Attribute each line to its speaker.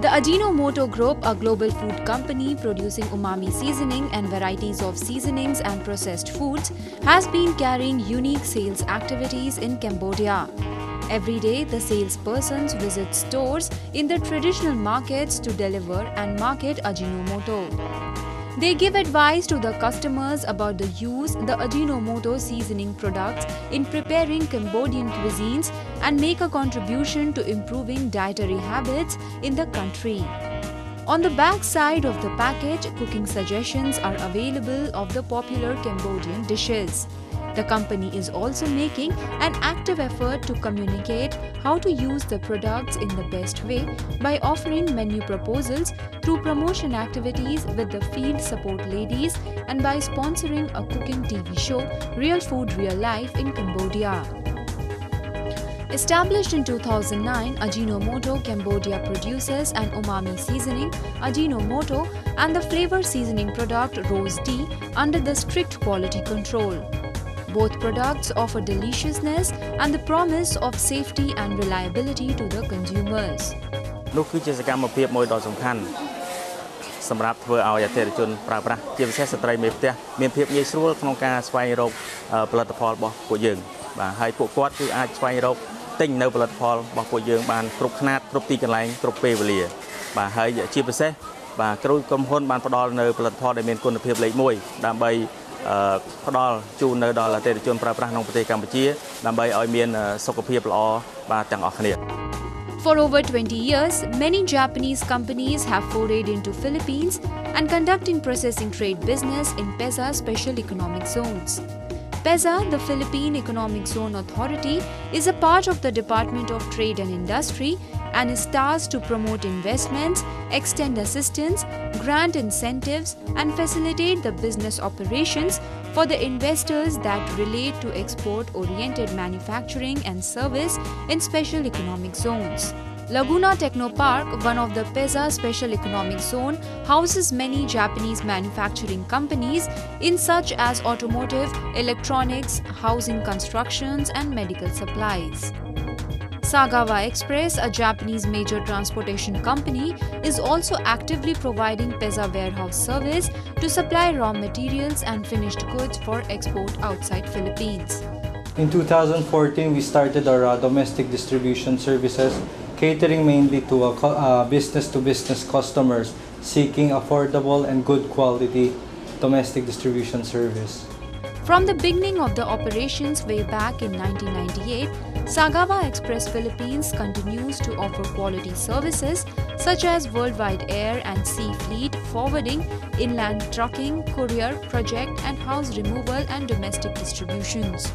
Speaker 1: The Ajinomoto Group, a global food company producing umami seasoning and varieties of seasonings and processed foods, has been carrying unique sales activities in Cambodia. Every day, the salespersons visit stores in the traditional markets to deliver and market Ajinomoto. They give advice to the customers about the use the Ajinomoto seasoning products in preparing Cambodian cuisines and make a contribution to improving dietary habits in the country. On the back side of the package, cooking suggestions are available of the popular Cambodian dishes. The company is also making an active effort to communicate how to use the products in the best way by offering menu proposals through promotion activities with the field support ladies and by sponsoring a cooking TV show, Real Food Real Life in Cambodia. Established in 2009, Ajinomoto Cambodia produces an umami seasoning, Ajinomoto, and the flavor seasoning product RosDee under the strict quality control. Both products offer deliciousness and the promise of safety and reliability to the consumers.
Speaker 2: នោះគឺជាសកម្មភាពមួយដ៏សំខាន់សម្រាប់ធ្វើឲ្យអតិថិជនប្រើប្រាស់ជាពិសេសស្ត្រីមេផ្ទះមានភាពងាយស្រួលក្នុងការស្វែងរកផលិតផលរបស់ពួកយើងបាទហើយពួកគាត់គឺអាចស្វែងរកទិញនៅផលិតផលរបស់ពួកយើងបានគ្រប់ຂະຫນាតគ្រប់ទីកន្លែងគ្រប់ពេលវេលាបាទហើយជាពិសេសបាទគ្រូក្រុមហ៊ុនបានផ្ដល់នៅផលិតផលដែលមានគុណភាពលេខ1ដើម្បី
Speaker 1: For over 20 years, many Japanese companies have forayed into Philippines and conducting processing trade business in PEZA special economic zones. PEZA, the Philippine Economic Zone Authority, is a part of the Department of Trade and Industry and is tasked to promote investments, extend assistance, grant incentives, and facilitate the business operations for the investors that relate to export oriented manufacturing and service in special economic zones. Laguna Technopark, one of the PEZA Special Economic Zone, houses many Japanese manufacturing companies in such as automotive, electronics, housing constructions and medical supplies. Sagawa Express, a Japanese major transportation company, is also actively providing PEZA warehouse service to supply raw materials and finished goods for export outside Philippines.
Speaker 3: In 2014, we started our uh, domestic distribution services, catering mainly to uh, business-to-business -business customers seeking affordable and good quality domestic distribution service.
Speaker 1: From the beginning of the operations way back in 1998, Sagawa Express Philippines continues to offer quality services such as worldwide air and sea fleet forwarding, inland trucking, courier, project and house removal and domestic distributions.